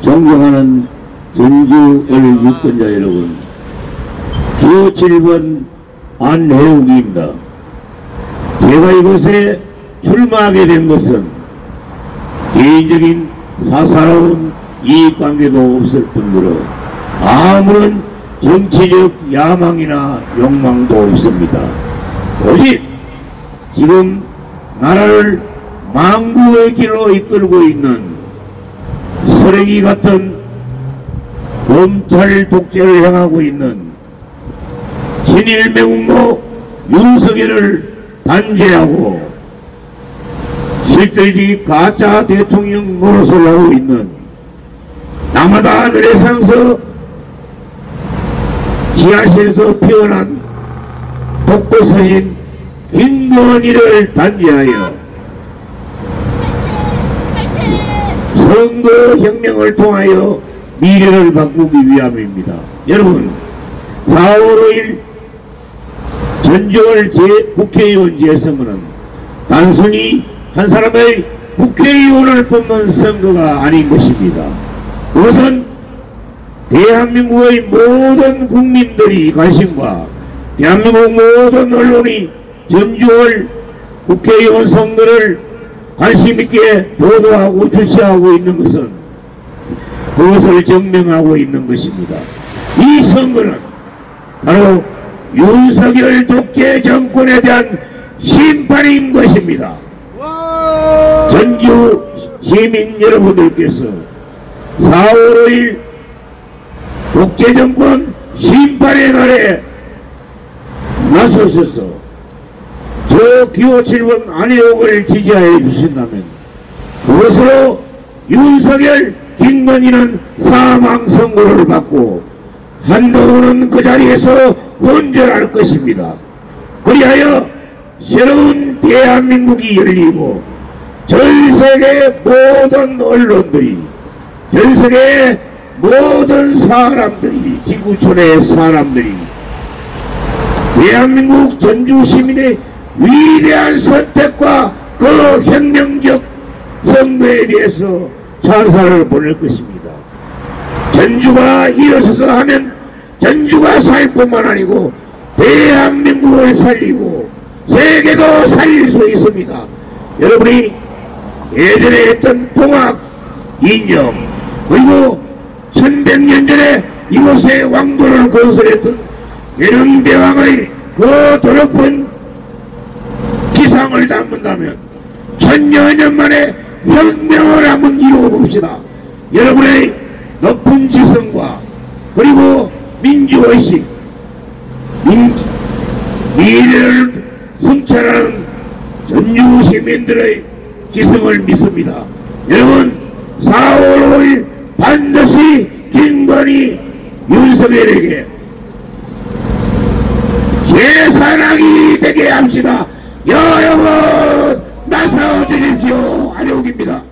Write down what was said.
존경하는 전주 엘 유권자 여러분, 주 7번 안혜욱입니다. 제가 이곳에 출마하게 된 것은 개인적인 사사로운 이익관계도 없을 뿐더러 아무런 정치적 야망이나 욕망도 없습니다. 오직 지금 나라를 망구의 길로 이끌고 있는 쓰레기 같은 검찰 독재를 향하고 있는 친일 매국노 윤석열을 단죄하고 실질적인 가짜 대통령 노릇을 하고 있는 남하다 하늘의 상서 지하실에서 피어난 독보서인 김건희를 단죄하여 선거혁명을 통하여 미래를 바꾸기 위함입니다. 여러분 4월 5일 전주월 제 국회의원 재선거는 단순히 한 사람의 국회의원을 뽑는 선거가 아닌 것입니다. 그것은 대한민국의 모든 국민들이 관심과 대한민국 모든 언론이 전주월 국회의원 선거를 관심 있게 보도하고 주시하고 있는 것은 그것을 증명하고 있는 것입니다. 이 선거는 바로 윤석열 독재 정권에 대한 심판인 것입니다. 전주 시민 여러분들께서 4월 5일 독재 정권 심판의 날에 나서셔서 저 기호 7번 안혜옥을 지지하여 주신다면 그것으로 윤석열 김건희는 사망 선고를 받고 한동훈은 그 자리에서 혼절할 것입니다. 그리하여 새로운 대한민국이 열리고 전 세계 모든 언론들이 전 세계 모든 사람들이 지구촌의 사람들이 대한민국 전주 시민의 위대한 선택과 그 혁명적 선거에 대해서 찬사를 보낼 것입니다. 전주가 일어서서 하면 전주가 살 뿐만 아니고 대한민국을 살리고 세계도 살릴 수 있습니다. 여러분이 예전에 했던 동학 인정 그리고 천백년 전에 이곳에 왕도를 건설했던 계릉대왕의 그 더럽은 기상을 담는다면 천여 년 만에 혁명을 한번 이루어봅시다. 여러분의 높은 지성과 그리고 민주의식 민, 미래를 성찰하는 전주 시민들의 기성을 믿습니다. 여러분 4월 5일 반드시 김건희 윤석열에게 제사랑이 되게 합시다. 여러분 나서 주십시오. 안혜욱입니다.